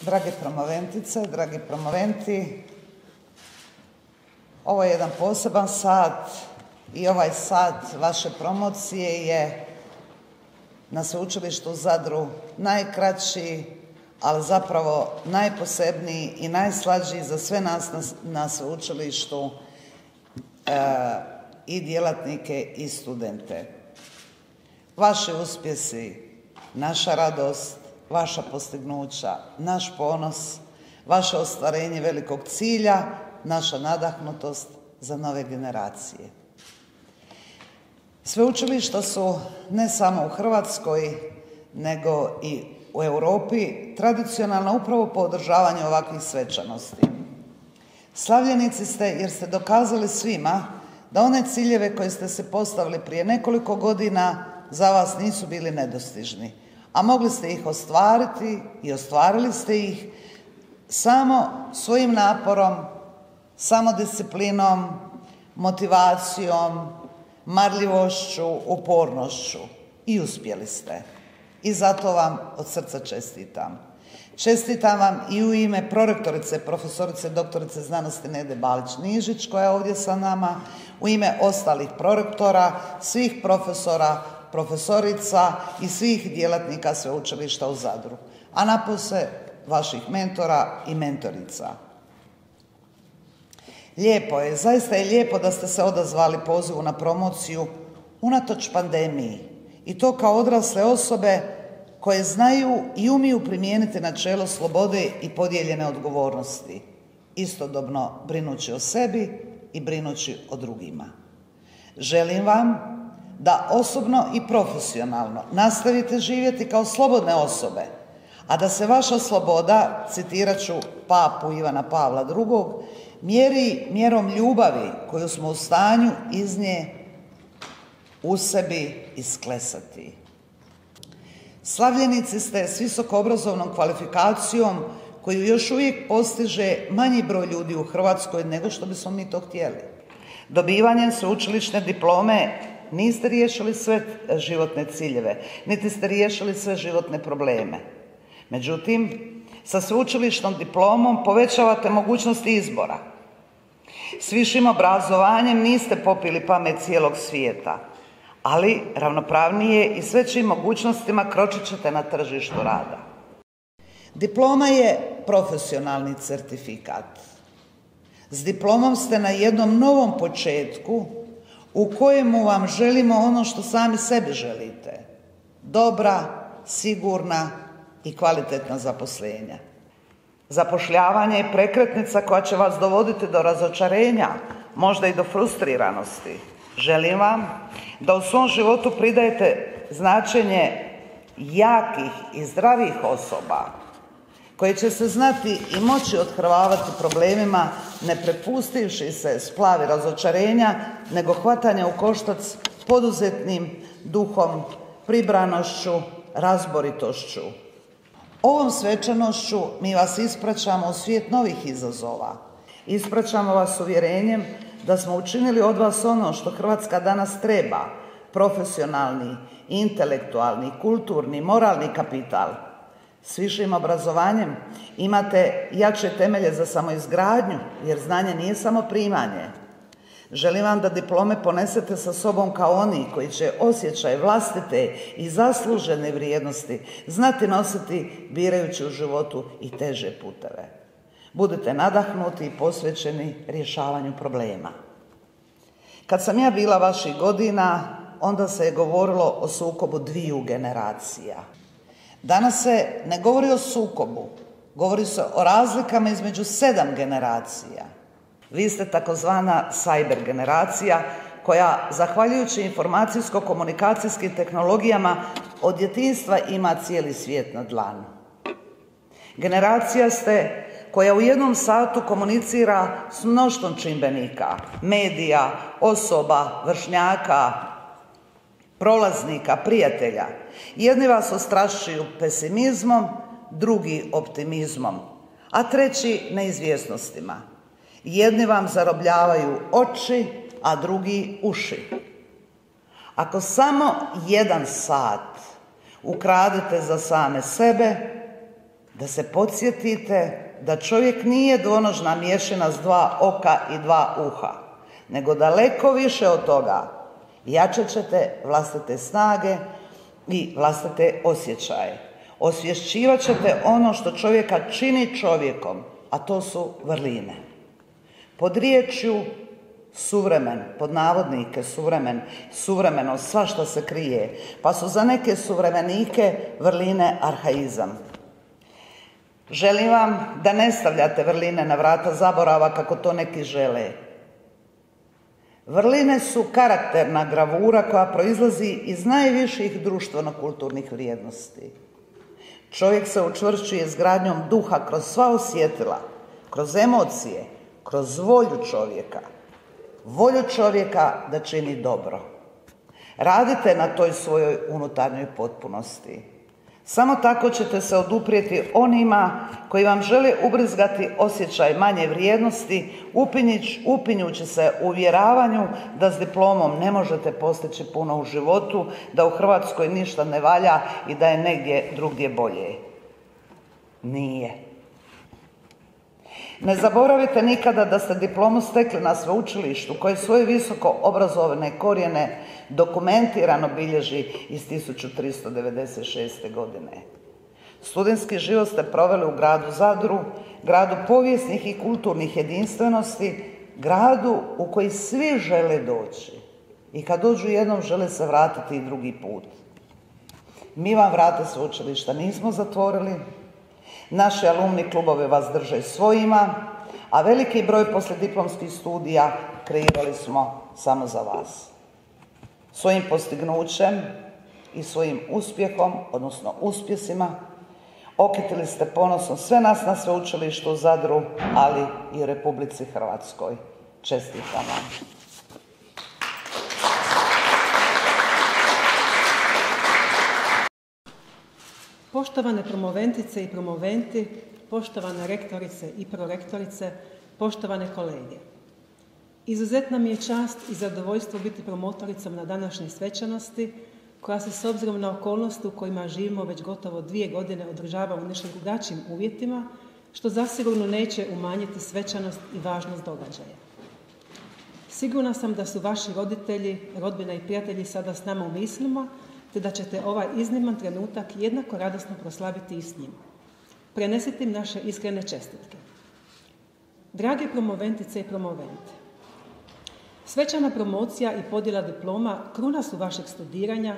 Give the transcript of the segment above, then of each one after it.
Drage promoventice, dragi promoventi, ovo je jedan poseban sat i ovaj sat vaše promocije je na Sveučilištu Zadru najkraći, ali zapravo najposebniji i najslađiji za sve nas na sveučilištu e, i djelatnike i studente. Vaši uspjesi, naša radost, vaša postignuća, naš ponos, vaše ostvarenje velikog cilja, naša nadahnutost za nove generacije. Sveučilišta su ne samo u Hrvatskoj nego i u Europi tradicionalno upravo po održavanju ovakvih svečanosti. Slavljenici ste jer ste dokazali svima da one ciljeve koje ste se postavili prije nekoliko godina za vas nisu bili nedostižni, a mogli ste ih ostvariti i ostvarili ste ih samo svojim naporom, samodisciplinom, motivacijom, marljivošću, upornošću i uspjeli ste. I zato vam od srca čestitam. Čestitam vam i u ime prorektorice, profesorice, doktorice znanosti Nede Balić-Nižić koja je ovdje sa nama, u ime ostalih prorektora, svih profesora, profesorica i svih djelatnika Sveučilišta u Zadru, a napose vaših mentora i mentorica. Lijepo je, zaista je lijepo da ste se odazvali pozivu na promociju unatoč pandemiji i to kao odrasle osobe koje znaju i umiju primijeniti načelo slobode i podijeljene odgovornosti, istodobno brinući o sebi i brinući o drugima. Želim vam da osobno i profesionalno nastavite živjeti kao slobodne osobe, a da se vaša sloboda, citirat ću papu Ivana Pavla II, mjeri mjerom ljubavi koju smo u stanju iz nje u sebi isklesati. Slavljenici ste s visokoobrazovnom kvalifikacijom koju još uvijek postiže manji broj ljudi u Hrvatskoj nego što bismo mi to htjeli. Dobivanjem sveučilišne diplome niste riješili sve životne ciljeve, niti ste riješili sve životne probleme. Međutim, sa sveučilišnom diplomom povećavate mogućnosti izbora. S višim obrazovanjem niste popili pamet cijelog svijeta, ali ravnopravnije i s većim mogućnostima kročit ćete na tržištu rada. Diploma je profesionalni certifikat. S diplomom ste na jednom novom početku u kojemu vam želimo ono što sami sebi želite. Dobra, sigurna i kvalitetna zaposlenja. Zapošljavanje je prekretnica koja će vas dovoditi do razočarenja, možda i do frustriranosti. Želim vam da u svom životu pridajete značenje jakih i zdravih osoba koje će se znati i moći othrvavati problemima ne prepustivši se splavi razočarenja, nego hvatanja u koštac poduzetnim duhom, pribranošću, razboritošću. Ovom svečanošću mi vas ispraćamo u svijet novih izazova. Ispraćamo vas uvjerenjem da smo učinili od vas ono što Hrvatska danas treba, profesionalni, intelektualni, kulturni, moralni kapital. S višim obrazovanjem imate jače temelje za samoizgradnju, jer znanje nije samo primanje. Želim vam da diplome ponesete sa sobom kao oni koji će osjećaj vlastite i zaslužene vrijednosti znati nositi birajući u životu i teže puteve. Budite nadahnuti i posvećeni rješavanju problema. Kad sam ja bila vaših godina, onda se je govorilo o sukobu dviju generacija. Danas se ne govori o sukobu, govori se o razlikama između sedam generacija. Vi ste takozvana cyber generacija koja, zahvaljujući informacijsko-komunikacijskim tehnologijama, od djetinstva ima cijeli svijet na dlanu. Generacija ste koja u jednom satu komunicira s mnoštvom čimbenika, medija, osoba, vršnjaka, prolaznika, prijatelja. Jedni vas ostrašuju pesimizmom, drugi optimizmom, a treći neizvjesnostima. Jedni vam zarobljavaju oči, a drugi uši. Ako samo jedan sat ukradete za same sebe, da se podsjetite da čovjek nije dvonožna mješina s dva oka i dva uha, nego daleko više od toga. Jačat ćete vlastite snage i vlastite osjećaje. Osvješćivat ćete ono što čovjeka čini čovjekom, a to su vrline. Pod riječju suvremen, pod navodnike suvremen, suvremeno, svašta se krije, pa su za neke suvremenike vrline arhaizam. Želim vam da ne stavljate vrline na vrata zaborava kako to neki žele. Vrline su karakterna gravura koja proizlazi iz najviših društveno-kulturnih vrijednosti. Čovjek se učvršćuje zgradnjom duha kroz sva osjetila, kroz emocije, kroz volju čovjeka. Volju čovjeka da čini dobro. Radite na toj svojoj unutarnjoj potpunosti. Samo tako ćete se oduprijeti onima koji vam žele ubrizgati osjećaj manje vrijednosti, upinjući se u uvjeravanju da s diplomom ne možete postići puno u životu, da u Hrvatskoj ništa ne valja i da je negdje drugdje bolje. Nije. Ne zaboravite nikada da ste diplomu stekli na sveučilištu koje svoje visoko obrazovne korijene dokumentirano bilježi iz 1396. godine. Studentski život ste proveli u gradu Zadru, gradu povijesnih i kulturnih jedinstvenosti, gradu u koji svi žele doći. I kad dođu jednom, žele se vratiti i drugi put. Mi vam vrate sveučilišta nismo zatvorili, Naši alumni klubovi vas drže svojima, a veliki broj poslijediplomskih studija kreirali smo samo za vas. Svojim postignućem i svojim uspjehom, odnosno uspjesima, okitili ste ponosno sve nas na sveučilištu u Zadru, ali i Republici Hrvatskoj. Čestitam vam. Poštovane promoventice i promoventi, poštovane rektorice i prorektorice, poštovane kolege. Izuzetna mi je čast i zadovoljstvo biti promotoricom na današnjoj svečanosti, koja se s obzirom na okolnosti u kojima živimo već gotovo dvije godine održava u nešto drugačijim uvjetima, što zasigurno neće umanjiti svečanost i važnost događaja. Sigurna sam da su vaši roditelji, rodbina i prijatelji sada s nama u mislima, te da ćete ovaj izniman trenutak jednako radosno proslaviti i s njim. Prenesite im naše iskrene čestitke. Drage promoventice i promovente, svečana promocija i podjela diploma kruna su vašeg studiranja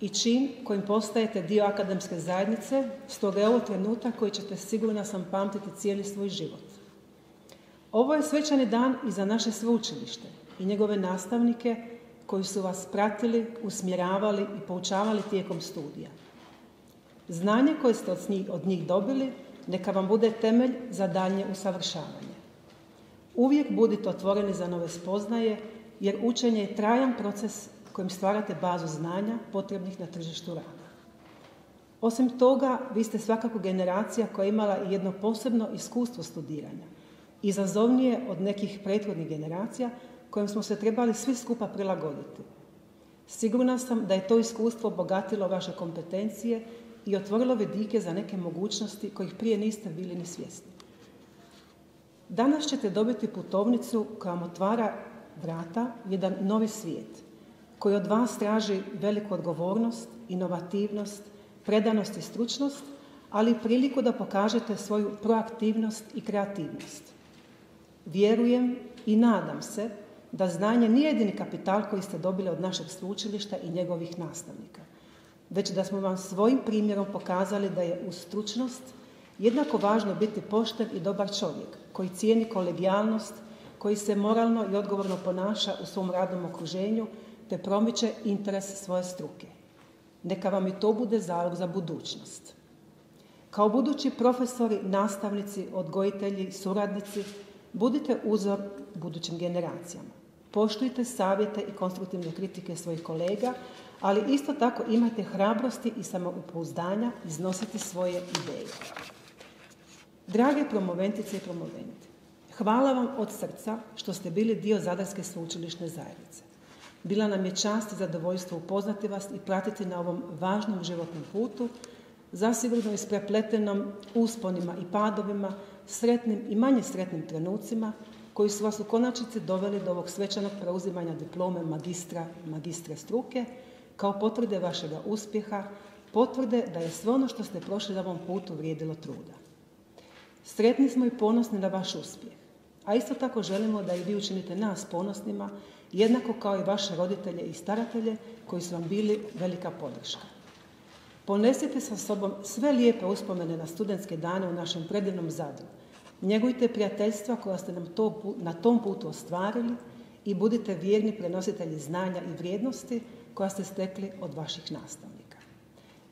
i čin kojim postajete dio akademske zajednice, stoga je ovo trenutak koji ćete sigurna sam pamtiti cijeli svoj život. Ovo je svečani dan i za naše sveučilište i njegove nastavnike koji su vas pratili, usmjeravali i poučavali tijekom studija. Znanje koje ste od njih, dobili neka vam bude temelj za daljnje usavršavanje. Uvijek budite otvoreni za nove spoznaje jer učenje je trajan proces kojim stvarate bazu znanja potrebnih na tržištu rada. Osim toga, vi ste svakako generacija koja je imala i jedno posebno iskustvo studiranja, izazovnije od nekih prethodnih generacija kojem smo se trebali svi skupa prilagoditi. Sigurna sam da je to iskustvo obogatilo vaše kompetencije i otvorilo vidike za neke mogućnosti kojih prije niste bili ni svjesni. Danas ćete dobiti putovnicu koja vam otvara vrata jedan novi svijet koji od vas traži veliku odgovornost, inovativnost, predanost i stručnost, ali i priliku da pokažete svoju proaktivnost i kreativnost. Vjerujem i nadam se da znanje nije jedini kapital koji ste dobili od našeg sveučilišta i njegovih nastavnika, već da smo vam svojim primjerom pokazali da je uz stručnost jednako važno biti pošten i dobar čovjek koji cijeni kolegijalnost, koji se moralno i odgovorno ponaša u svom radnom okruženju te promiče interes svoje struke. Neka vam i to bude zalog za budućnost. Kao budući profesori, nastavnici, odgojitelji, suradnici, budite uzor budućim generacijama. Poštujte savjete i konstruktivne kritike svojih kolega, ali isto tako imajte hrabrosti i samoupouzdanja iznositi svoje ideje. Drage promoventice i promoventi, hvala vam od srca što ste bili dio Zadarske sveučilišne zajednice. Bila nam je čast i zadovoljstvo upoznati vas i pratiti na ovom važnom životnom putu, zasigurno isprepletenom usponima i padovima, sretnim i manje sretnim trenucima koji su vas u konačnici doveli do ovog svečanog preuzimanja diplome magistra magistre struke kao potvrde vašega uspjeha, potvrde da je sve ono što ste prošli na ovom putu vrijedilo truda. Sretni smo i ponosni na vaš uspjeh, a isto tako želimo da i vi učinite nas ponosnima, jednako kao i vaše roditelje i staratelje koji su vam bili velika podrška. Ponesite sa sobom sve lijepe uspomene na studentske dane u našem predivnom Zadru. Njegujte prijateljstva koja ste nam to, na tom putu ostvarili i budite vjerni prenositelji znanja i vrijednosti koja ste stekli od vaših nastavnika.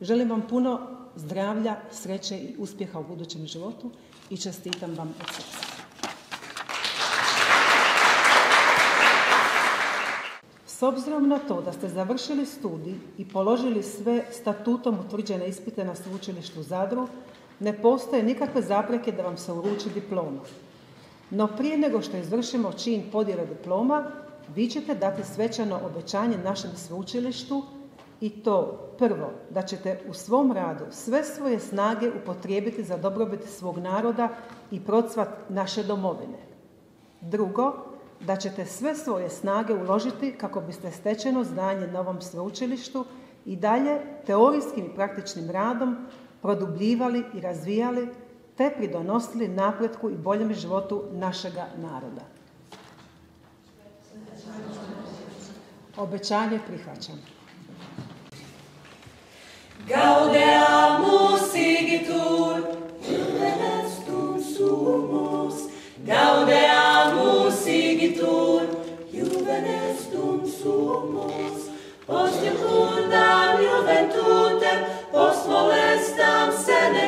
Želim vam puno zdravlja, sreće i uspjeha u budućem životu i čestitam vam od srca. S obzirom na to da ste završili studij i položili sve statutom utvrđene ispite na sveučilištu Zadru, ne postoje nikakve zapreke da vam se uruči diploma. No prije nego što izvršimo čin podjele diploma, vi ćete dati svečano obećanje našem sveučilištu i to prvo, da ćete u svom radu sve svoje snage upotrijebiti za dobrobit svog naroda i procvat naše domovine. Drugo, da ćete sve svoje snage uložiti kako biste stečeno znanje na ovom sveučilištu i dalje teorijskim i praktičnim radom produbljivali i razvijali te pridonosili napretku i boljem životu našega naroda. Obećanje prihvaćam. Gaudeamus igitur, juvenestum sumus. Gaudeamus igitur, juvenestum sumus. Post jucundam juventutem, post molestam senec.